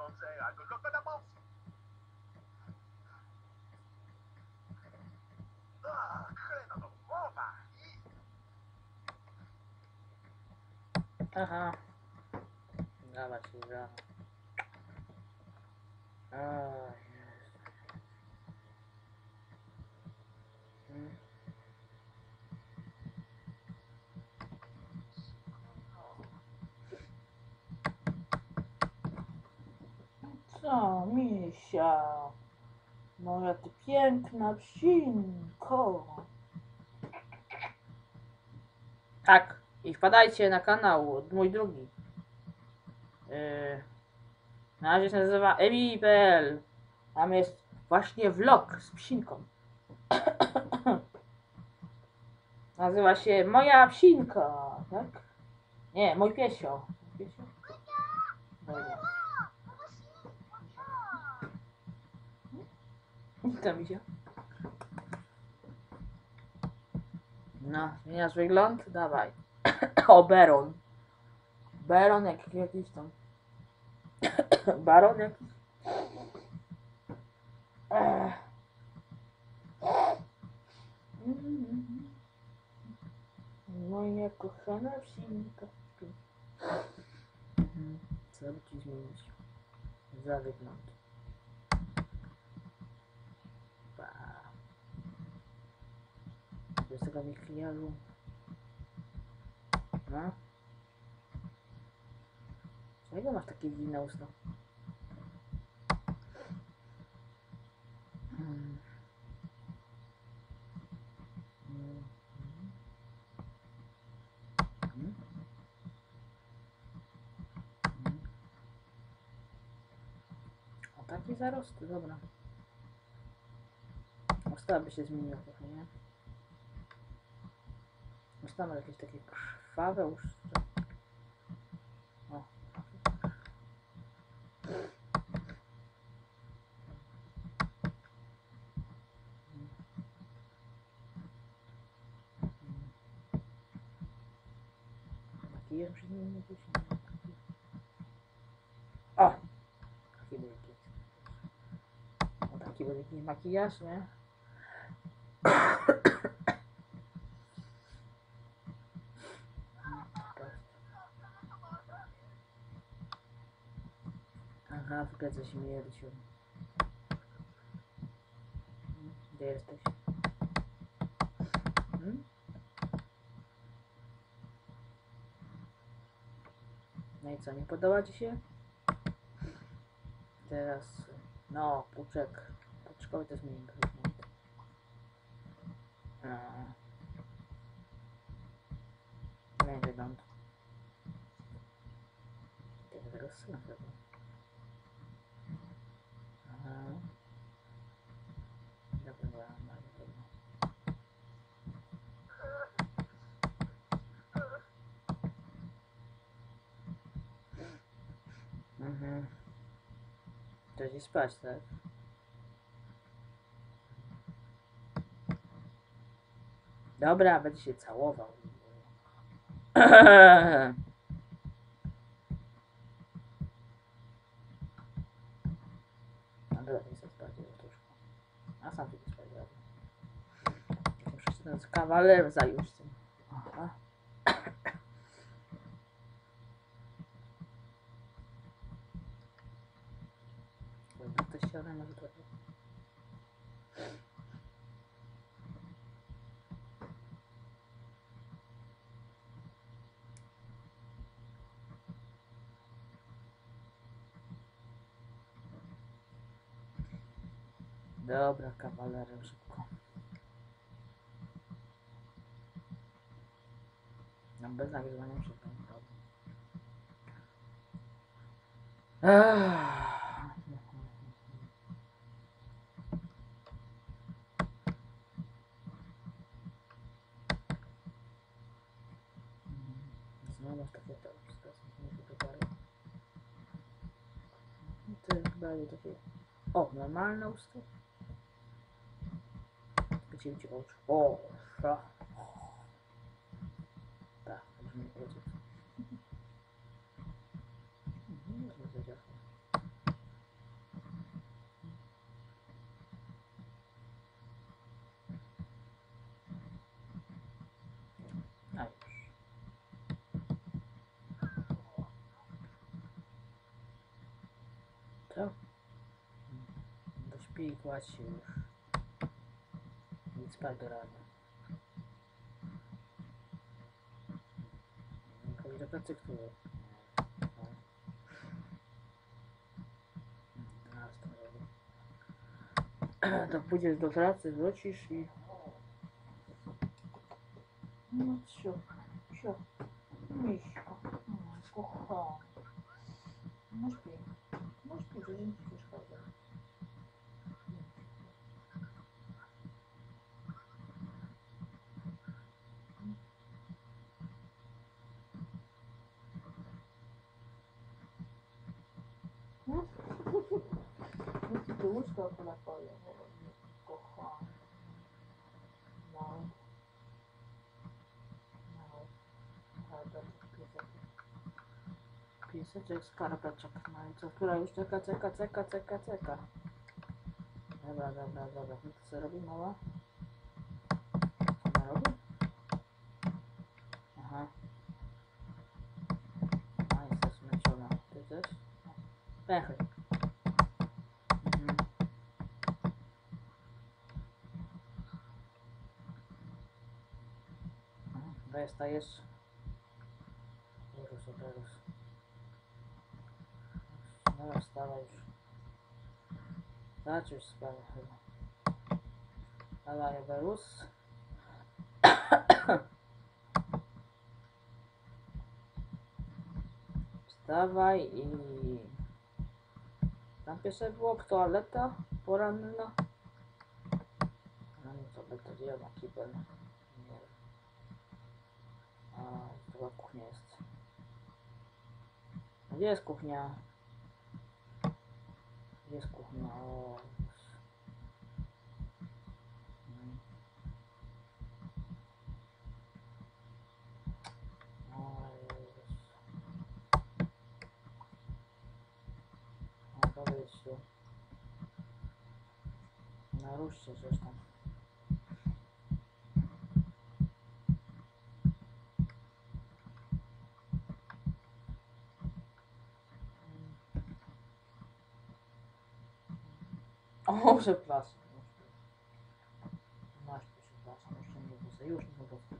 sądzę, albo kogo na mocy. A, chleba to głowa. I Aha. Dawać się za. O, Co, misia? Moja ty piękna psinko. Tak, i wpadajcie na kanał, mój drugi. Yy, na razie się nazywa emi.pl. Tam jest właśnie vlog z psinką. nazywa się Moja psinka, tak? Nie, mój piesio. Piesio? Co mi się? No, zmieniasz wygląd? Dawaj. o, Baron. Baron jak, jakiś tam. Baron jakiś? Moja kochana psinka. Mhm. Co by ci zmienić? Za wygląd. Jest tego makijażu. No. Czego masz takie dziwne usta? O takie zarosty, dobra. Usta by się zmieniła trochę, nie? Usta ma jakieś takie krwawe usta. O. Makijaż się nie jakiś. O! Taki był jakiś. O, taki był jakiś? Zgadza się Mierciu. Gdzie jesteś? Hmm? No i co, nie podoba ci się? Teraz, no, puczek. Puczkowi to zmieni wygląd. No. Nie wygląd. Teraz rozsyna chyba. Aha. Dobra, no, dobra. Mhm. Idzie spać, tak? Dobra, będzie się całował. Dobra, nie chcę spać troszkę. A sam sobie spać dobra. Muszę się ten kawaler zająć. Aha. Dobra, to ścianę może trochę. Dobra, kawalerem szybko. No bez nagrywania szybko. Ech. Znowu takie to. To bardziej takie... O, normalne usta. противники получше. О, ша. Да, уже не против. Так. Дошпи и классируешь единиц правда разных. Когда процессор. Так будешь дотратиться, дрочишь и... Ну все, чё, Мишка, кохал. Может быть, может быть, ci tu łóżko akurat powiem, kochany. No. No. Dobra, piesek. Pieseczek skarpeczek. No i co, która już czeka, czeka, czeka, czeka, czeka. Dobra, dobra, dobra. No to co robi mała? Co ona robi? Aha. A, jest zmęczona. Ty też? Pechy. Mhm. Weź stajesz. Berus, o Berus. No, wstawaj już. Zacząć sprawę chyba. Dawaj, Berus. Wstawaj i... Tam pierwsze było toaleta poranna. No nie toaleta, gdzie ona kibel? Nie wiem. A, to chyba kuchnia jest. A Gdzie jest kuchnia? Gdzie jest kuchnia? O, Jezus. Mm. O, Jezus. O, powiedz tu. Naruszcie coś tam. O, przepraszam. Masz, przepraszam, jeszcze nie wrócę, już nie wrócę.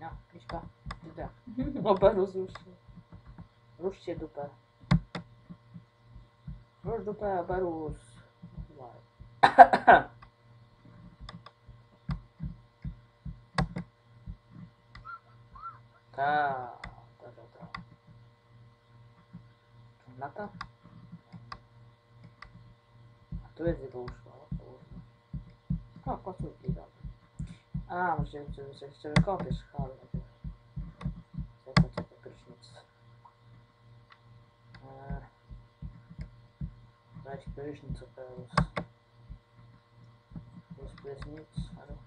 No, Piśka, idę. Oba rozrusz się. Ruszcie tu jest łóżko, o koszulki dobra. A, muszę jeszcze jeszcze wykąpiesz, ale Czekaj, czekaj, prysznic. Eee, Weź prysznic, Opeus. Jest prysznic, ale...